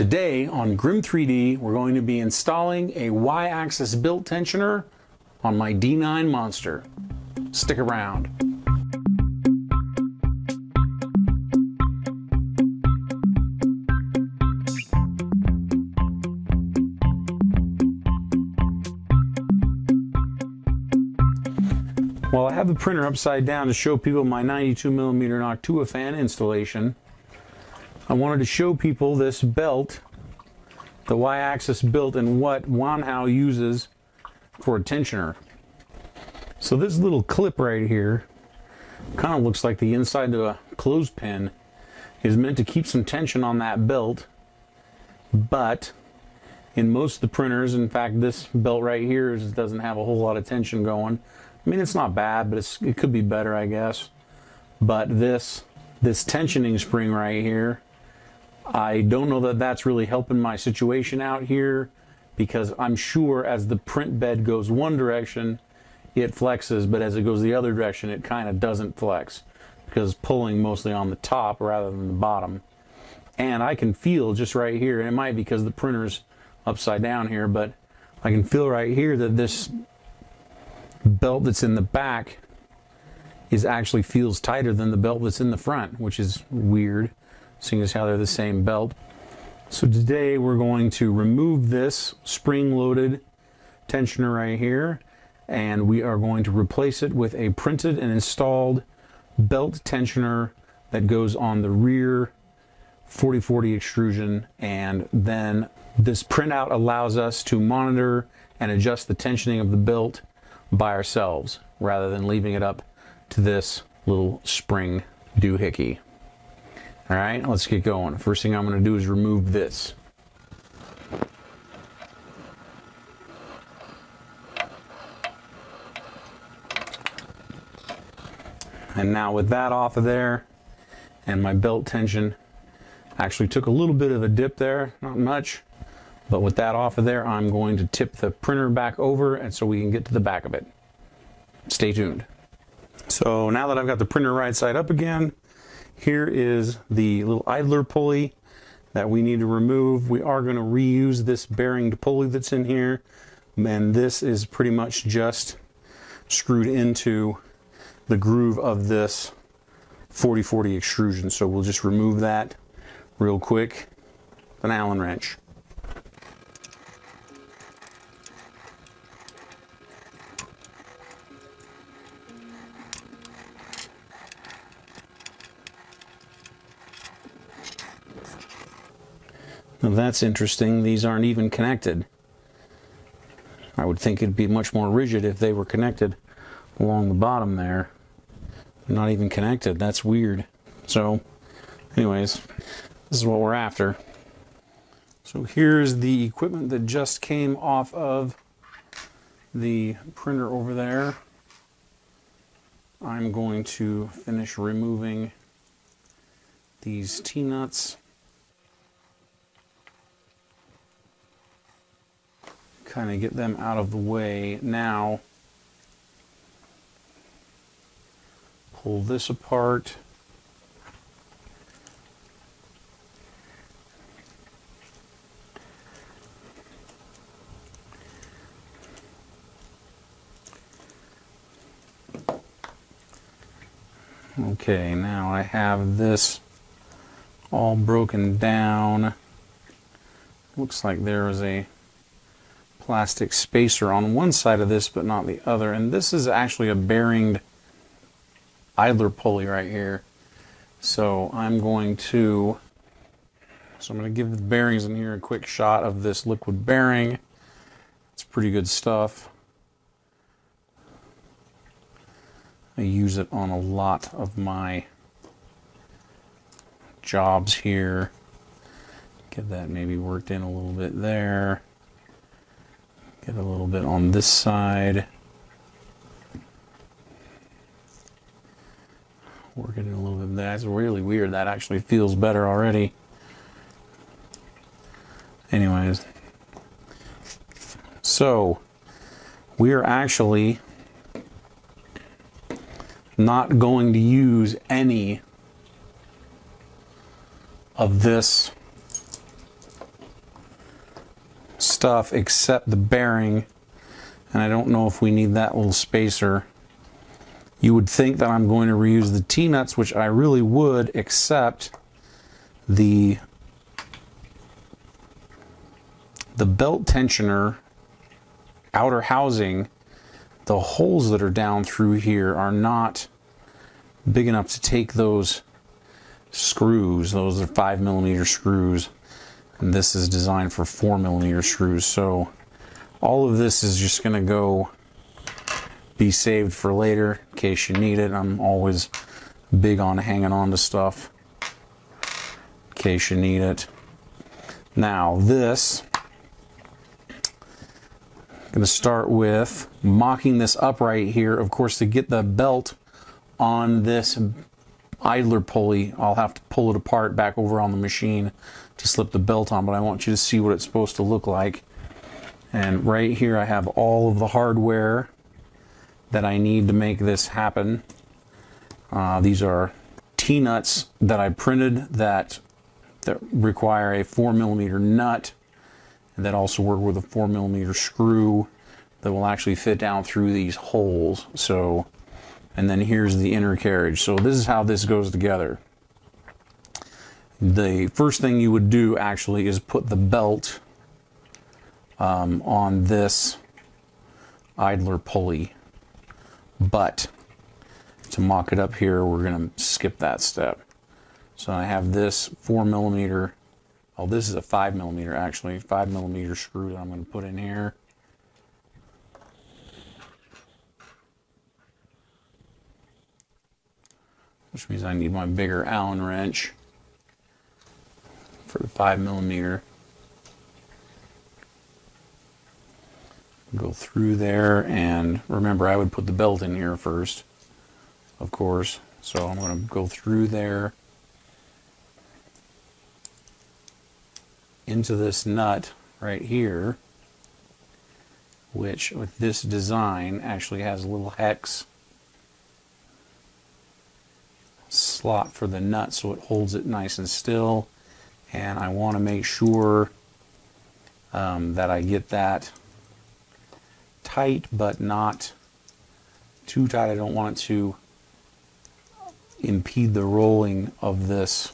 Today on Grimm3D, we're going to be installing a Y-axis belt tensioner on my D9 Monster. Stick around. While I have the printer upside down to show people my 92mm Noctua fan installation, I wanted to show people this belt, the Y-axis belt, and what Wanhao uses for a tensioner. So this little clip right here kind of looks like the inside of a clothespin. Is meant to keep some tension on that belt but in most of the printers in fact this belt right here is, doesn't have a whole lot of tension going. I mean it's not bad but it could be better I guess. But this this tensioning spring right here I don't know that that's really helping my situation out here because I'm sure as the print bed goes one direction, it flexes, but as it goes the other direction, it kind of doesn't flex because pulling mostly on the top rather than the bottom. And I can feel just right here, and it might be because the printer's upside down here, but I can feel right here that this belt that's in the back is actually feels tighter than the belt that's in the front, which is weird seeing as how they're the same belt. So today we're going to remove this spring-loaded tensioner right here and we are going to replace it with a printed and installed belt tensioner that goes on the rear 4040 extrusion and then this printout allows us to monitor and adjust the tensioning of the belt by ourselves rather than leaving it up to this little spring doohickey. All right, let's get going. First thing I'm going to do is remove this. And now with that off of there and my belt tension actually took a little bit of a dip there, not much, but with that off of there, I'm going to tip the printer back over and so we can get to the back of it. Stay tuned. So now that I've got the printer right side up again, here is the little idler pulley that we need to remove. We are going to reuse this bearing pulley that's in here. And this is pretty much just screwed into the groove of this 4040 extrusion. So we'll just remove that real quick. An Allen wrench. Now that's interesting. These aren't even connected. I would think it'd be much more rigid if they were connected along the bottom there. Not even connected. That's weird. So, anyways, this is what we're after. So here's the equipment that just came off of the printer over there. I'm going to finish removing these T-nuts. Kind of get them out of the way now. Pull this apart. Okay, now I have this all broken down. Looks like there is a plastic spacer on one side of this but not the other. And this is actually a bearing idler pulley right here. So I'm going to so I'm going to give the bearings in here a quick shot of this liquid bearing. It's pretty good stuff. I use it on a lot of my jobs here. Get that maybe worked in a little bit there Get a little bit on this side. Working a little bit. That's really weird. That actually feels better already. Anyways. So, we are actually not going to use any of this stuff except the bearing. And I don't know if we need that little spacer. You would think that I'm going to reuse the T-nuts, which I really would, except the the belt tensioner outer housing, the holes that are down through here are not big enough to take those screws. Those are five millimeter screws. This is designed for four millimeter screws. So all of this is just going to go be saved for later in case you need it. I'm always big on hanging on to stuff in case you need it. Now this I'm going to start with mocking this upright here. Of course, to get the belt on this idler pulley, I'll have to pull it apart back over on the machine to slip the belt on, but I want you to see what it's supposed to look like. And right here I have all of the hardware that I need to make this happen. Uh, these are T-nuts that I printed that, that require a 4 millimeter nut and that also work with a four millimeter screw that will actually fit down through these holes. So, and then here's the inner carriage. So this is how this goes together. The first thing you would do actually is put the belt um, on this idler pulley. But to mock it up here, we're going to skip that step. So I have this four millimeter Oh, this is a five millimeter actually, five millimeter screw that I'm going to put in here. Which means I need my bigger Allen wrench for the five millimeter. Go through there and remember I would put the belt in here first, of course. So I'm going to go through there into this nut right here, which with this design actually has a little hex slot for the nut so it holds it nice and still and I want to make sure um, that I get that tight but not too tight. I don't want it to impede the rolling of this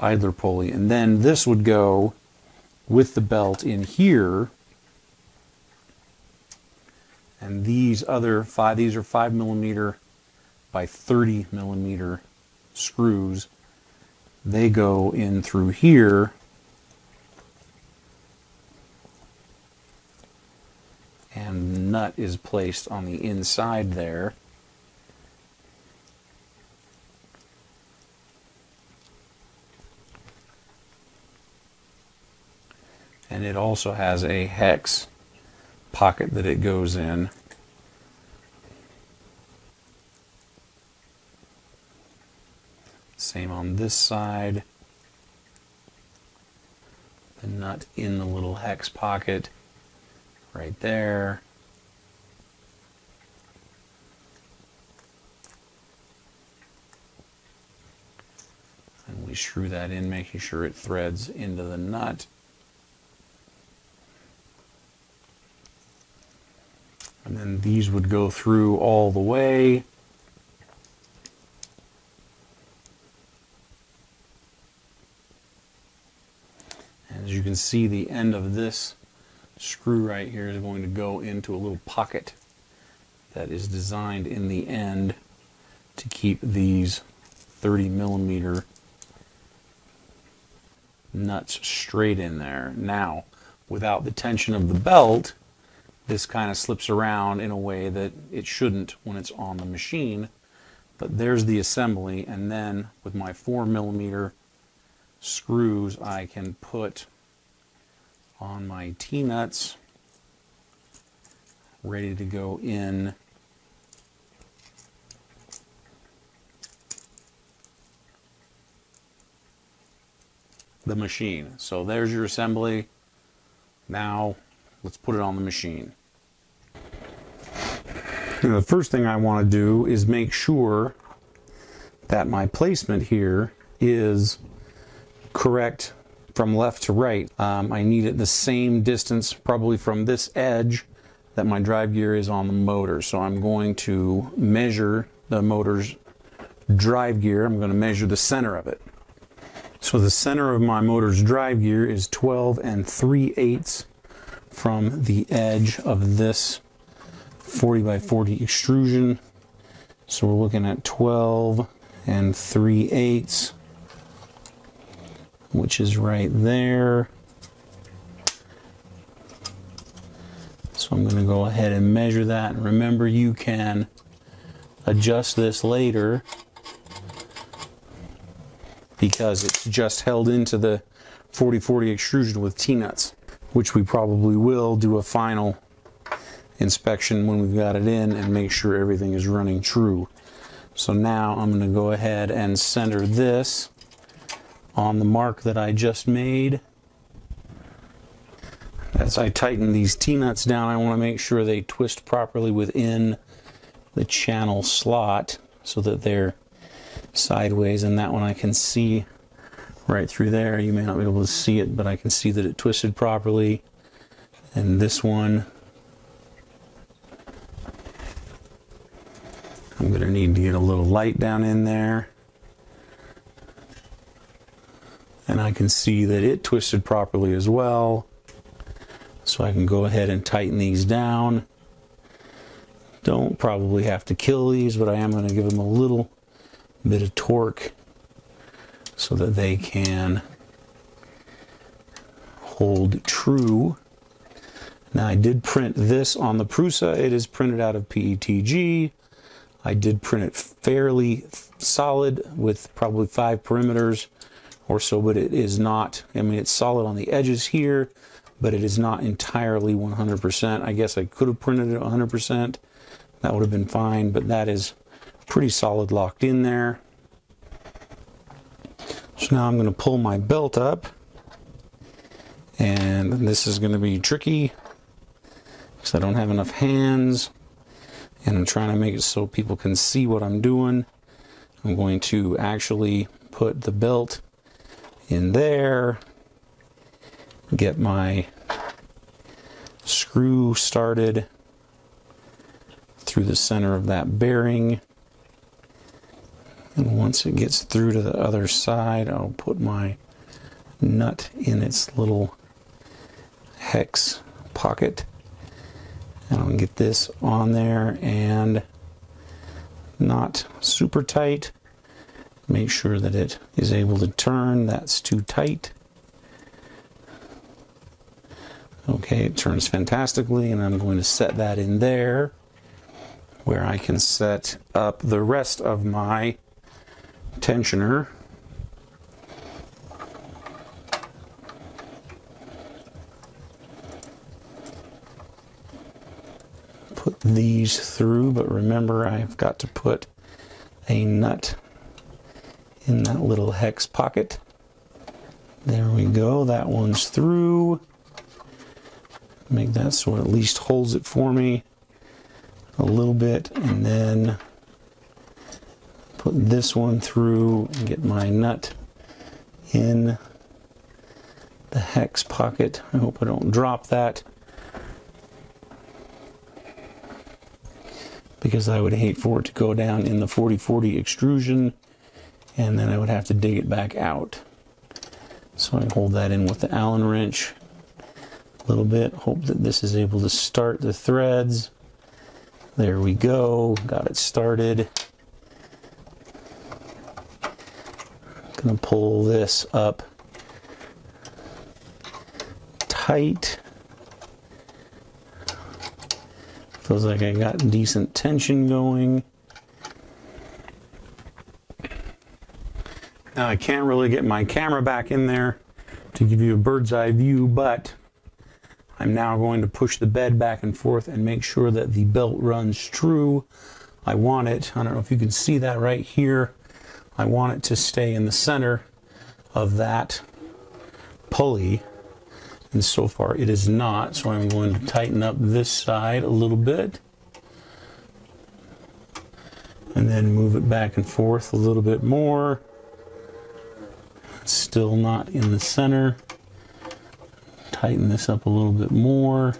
idler pulley. And then this would go with the belt in here. And these other five, these are five millimeter by 30 millimeter screws. They go in through here. And nut is placed on the inside there. and it also has a hex pocket that it goes in. Same on this side. The nut in the little hex pocket right there. And we screw that in, making sure it threads into the nut. And then these would go through all the way. As you can see, the end of this screw right here is going to go into a little pocket that is designed in the end to keep these 30 millimeter nuts straight in there. Now, without the tension of the belt, this kind of slips around in a way that it shouldn't when it's on the machine. But there's the assembly, and then with my 4 millimeter screws, I can put on my T-nuts ready to go in the machine. So there's your assembly. Now Let's put it on the machine. Now, the first thing I want to do is make sure that my placement here is correct from left to right. Um, I need it the same distance, probably from this edge that my drive gear is on the motor. So I'm going to measure the motor's drive gear. I'm going to measure the center of it. So the center of my motor's drive gear is 12 and 3 eighths from the edge of this 40 by 40 extrusion. So we're looking at 12 and 3 eighths, which is right there. So I'm going to go ahead and measure that. And remember, you can adjust this later because it's just held into the 4040 extrusion with T-nuts, which we probably will do a final inspection when we've got it in and make sure everything is running true. So now I'm going to go ahead and center this on the mark that I just made. As I tighten these T-nuts down, I want to make sure they twist properly within the channel slot so that they're sideways and that one I can see right through there. You may not be able to see it, but I can see that it twisted properly. And this one, I'm going to need to get a little light down in there. And I can see that it twisted properly as well. So I can go ahead and tighten these down. Don't probably have to kill these, but I am going to give them a little bit of torque so that they can hold true. Now I did print this on the Prusa. It is printed out of PETG. I did print it fairly solid with probably five perimeters or so, but it is not, I mean, it's solid on the edges here, but it is not entirely 100%. I guess I could have printed it 100%. That would have been fine, but that is pretty solid locked in there. So now I'm going to pull my belt up and this is going to be tricky because I don't have enough hands and I'm trying to make it so people can see what I'm doing. I'm going to actually put the belt in there, get my screw started through the center of that bearing. And once it gets through to the other side, I'll put my nut in its little hex pocket. And I'll get this on there and not super tight. Make sure that it is able to turn. That's too tight. Okay, it turns fantastically, and I'm going to set that in there where I can set up the rest of my tensioner. Put these through, but remember I've got to put a nut in that little hex pocket. There we go, that one's through. Make that so it at least holds it for me a little bit and then put this one through and get my nut in the hex pocket. I hope I don't drop that because I would hate for it to go down in the 4040 extrusion and then I would have to dig it back out. So I hold that in with the Allen wrench a little bit. Hope that this is able to start the threads. There we go, got it started. Gonna pull this up tight. Feels like I got decent tension going. Now I can't really get my camera back in there to give you a bird's eye view, but I'm now going to push the bed back and forth and make sure that the belt runs true. I want it, I don't know if you can see that right here. I want it to stay in the center of that pulley. And so far it is not, so I'm going to tighten up this side a little bit. And then move it back and forth a little bit more. It's still not in the center. Tighten this up a little bit more.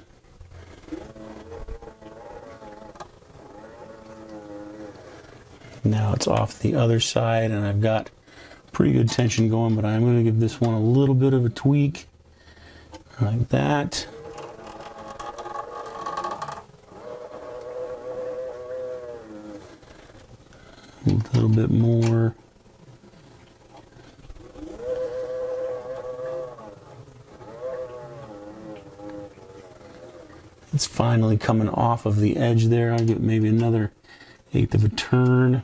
Now it's off the other side and I've got pretty good tension going, but I'm going to give this one a little bit of a tweak like that. A little bit more. It's finally coming off of the edge there. I'll get maybe another eighth of a turn.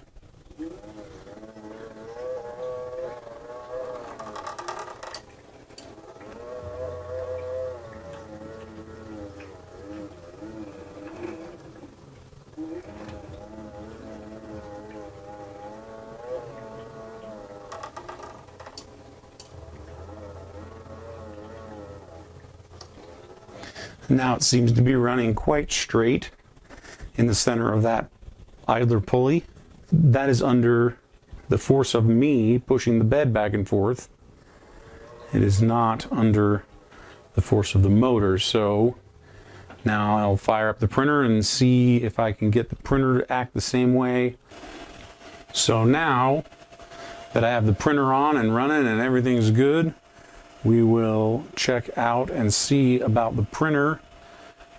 Now it seems to be running quite straight in the center of that idler pulley. That is under the force of me pushing the bed back and forth. It is not under the force of the motor. So now I'll fire up the printer and see if I can get the printer to act the same way. So now that I have the printer on and running and everything's good, we will check out and see about the printer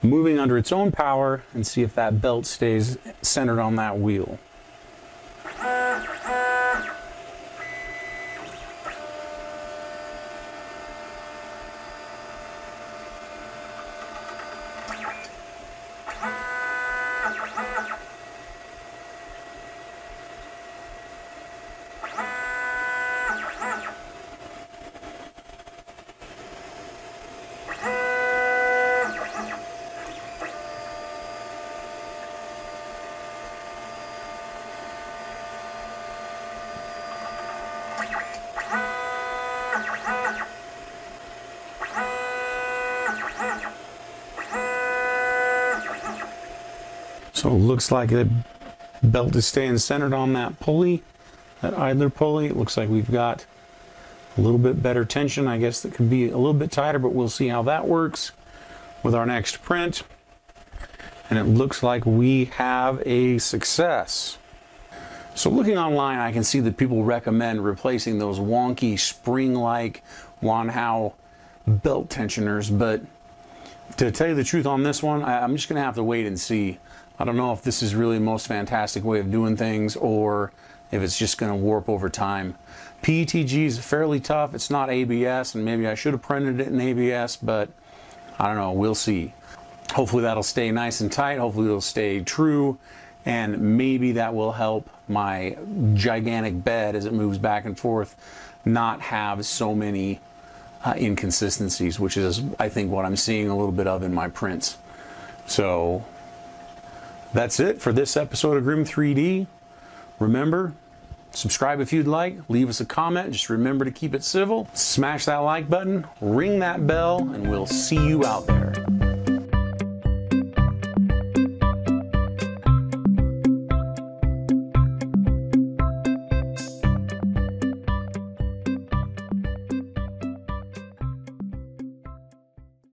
moving under its own power and see if that belt stays centered on that wheel. So it looks like the belt is staying centered on that pulley, that idler pulley. It looks like we've got a little bit better tension. I guess that could be a little bit tighter, but we'll see how that works with our next print. And it looks like we have a success. So looking online, I can see that people recommend replacing those wonky spring-like Wanhao belt tensioners, but to tell you the truth on this one, I'm just gonna have to wait and see. I don't know if this is really the most fantastic way of doing things or if it's just going to warp over time. PETG is fairly tough. It's not ABS, and maybe I should have printed it in ABS, but I don't know. We'll see. Hopefully that'll stay nice and tight. Hopefully it'll stay true, and maybe that will help my gigantic bed as it moves back and forth not have so many uh, inconsistencies, which is, I think, what I'm seeing a little bit of in my prints. So that's it for this episode of Grimm3D. Remember, subscribe if you'd like, leave us a comment. Just remember to keep it civil. Smash that like button, ring that bell, and we'll see you out there.